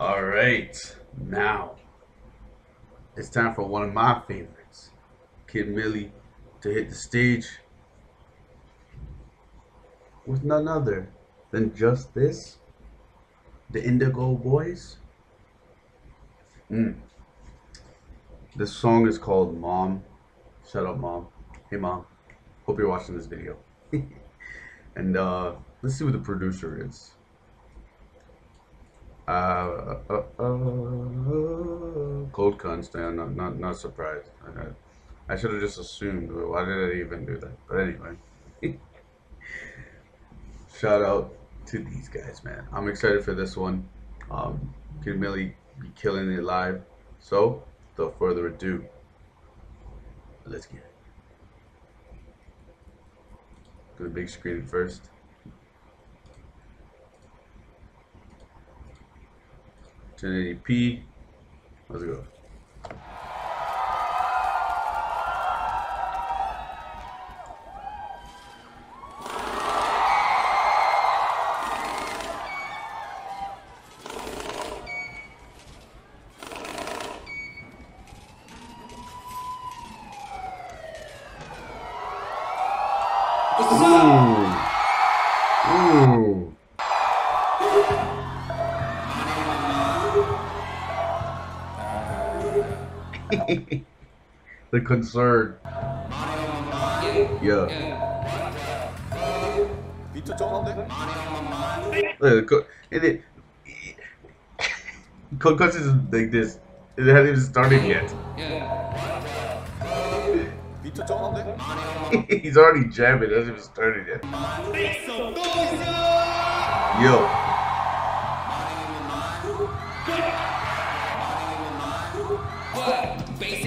All right, now it's time for one of my favorites, Kid Milli, to hit the stage with none other than JUSTHIS, the Indigo Boys. Mm. This song is called MOMM. Shut up, Mom. Hey, Mom. Hope you're watching this video. and uh, let's see what the producer is. Uh, uh, uh, Code Kunst. Not, not, not surprised. I, I should have just assumed. Why did I even do that? But anyway. Shout out to these guys, man. I'm excited for this one. Um, Kid Milli be killing it live. So, without further ado, let's get it. Go to the big screen first. 1080p. Let's go. the concern. Yeah. It, Concussion is like this. It hasn't even started yet. He's already jamming. It hasn't even started yet. Yo.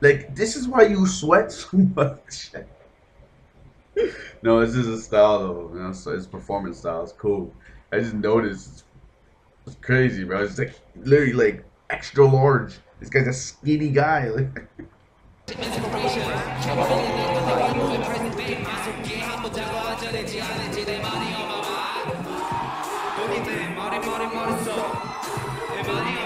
Like this is why you sweat so much. no, this is a style though. You know, so it's performance style. It's cool. I just noticed. It's, it's crazy, bro. It's like literally like extra large. This guy's a skinny guy.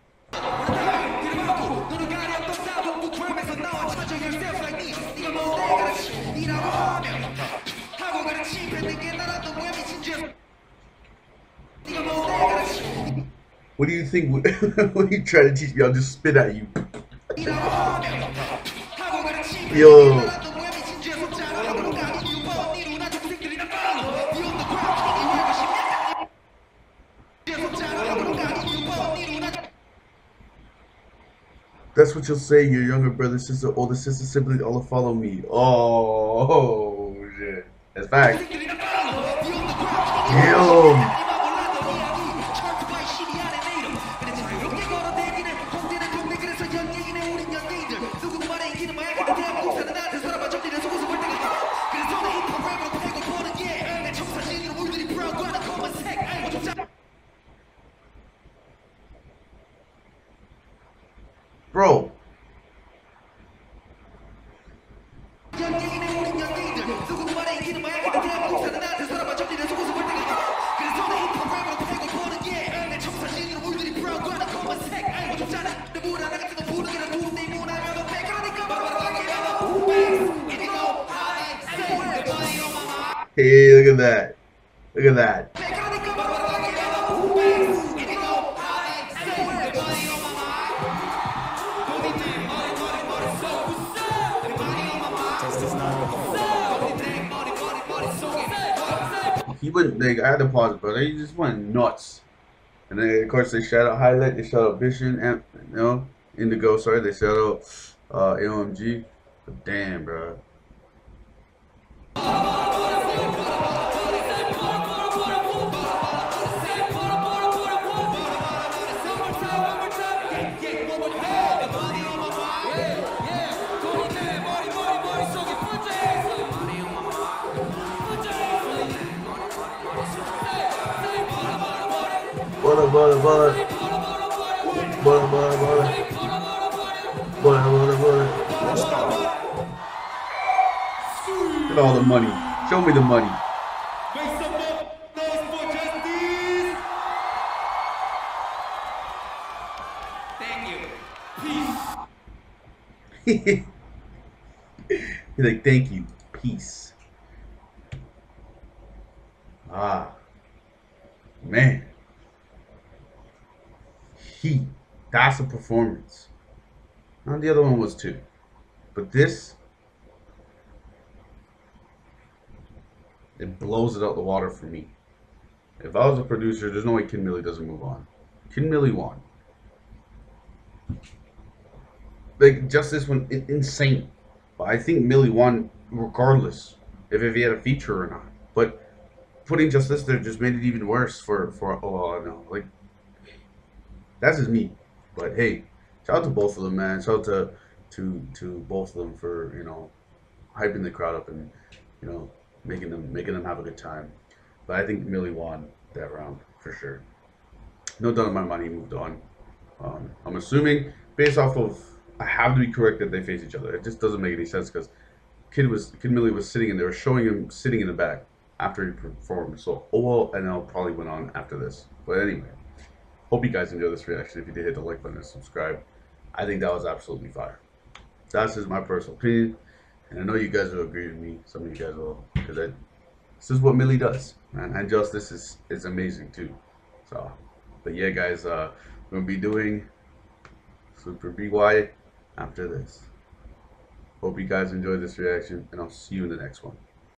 What do you think? What are you trying to teach me? I'll just spit at you. Yo. That's what you'll say. Your younger brother, sister, older sister, sibling, all follow me. Oh, shit. That's fact. Damn. Hey, look at that. Look at that. He went, like, I had to pause but he just went nuts. And then, of course, they shout out Highlight, they shout out Vision, and, you know, Indigo, sorry, they shout out uh, AOMG. But damn, bro. Butter, butter. Butter, butter, butter. Butter, butter, butter. Look at all the money. Show me the money. He's like, thank you. Peace. Ah. Man. He. That's a performance. And the other one was too. But this. It blows it out the water for me. If I was a producer, there's no way Kid Milli doesn't move on. Kid Milli won. Like, Justhis went in- insane. But I think Milli won regardless if, if he had a feature or not. But putting Justhis there just made it even worse for for oh no like that's just me. But hey, shout out to both of them, man. Shout out to to to both of them for you know hyping the crowd up and you know making them making them have a good time. But I think Milli won that round for sure. No doubt in my money moved on. Um, I'm assuming based off of I have to be correct that they face each other. It just doesn't make any sense because Kid was Kid Milli was sitting and they were showing him sitting in the back after he performed. So well, and I'll probably went on after this. But anyway, hope you guys enjoyed this reaction. If you did, hit the like button and subscribe. I think that was absolutely fire. That's just my personal opinion, and I know you guys will agree with me. Some of you guys will, because this is what Milli does, man. And Justhis is is amazing too. So, but yeah, guys, uh, we're gonna be doing Super BY after this. Hope you guys enjoyed this reaction, and I'll see you in the next one.